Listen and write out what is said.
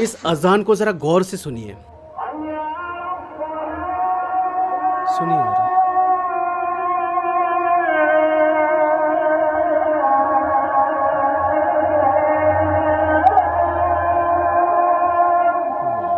इस अजान को जरा गौर से सुनिए। सुनिए जरा।